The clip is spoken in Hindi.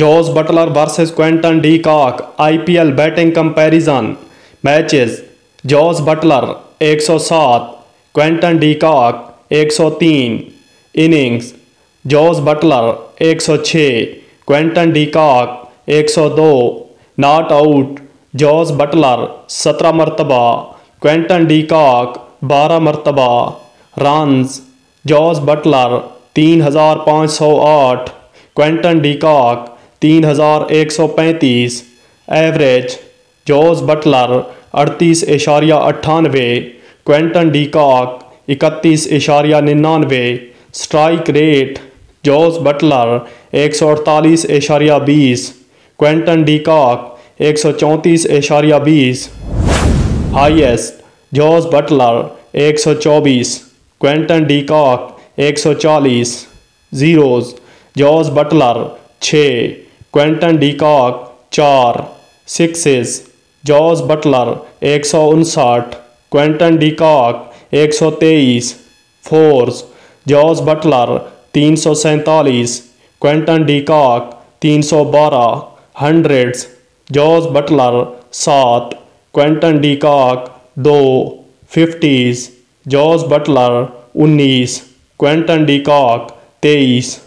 Jos Buttler versus Quinton de Kock IPL batting comparison matches Jos Buttler 107 Quinton de Kock 103 innings Jos Buttler 106 Quinton de Kock 102 not out Jos Buttler 17 मरतबा. क्वेंटन डी कॉक 12 मरतबा. Runs Jos Buttler 3508 Quinton de Kock 3135 average Jos Buttler अड़तीस इशारिया अट्ठानवे क्वेंटन डी कॉक इकतीस इशारिया निन्यानवे, स्ट्राइक रेट जॉस बटलर एक सौ अड़तालीस इशारिया बीस, क्वेंटन डी कॉक एक सौ चौंतीस इशारिया बीस हाइएस्ट जॉस बटलर एक सौ चौबीस, क्वेंटन डी कॉक एक सौ चालीस ज़ीरोज़ जॉस बटलर छः क्वेंटन डी कॉक चार सिक्सेस जॉर्ज बटलर एक सौ उनसठ क्वेंटन डी कॉक एक सौ तेईस फोर्स जॉर्ज बटलर तीन सौ सैंतालीस क्वेंटन डी कॉक तीन सौ बारह हंड्रेड्स जॉर्ज बटलर सात क्वेंटन डी कॉक दो फिफ्टीज़ जॉर्ज बटलर उन्नीस क्वेंटन डी कॉक तेईस।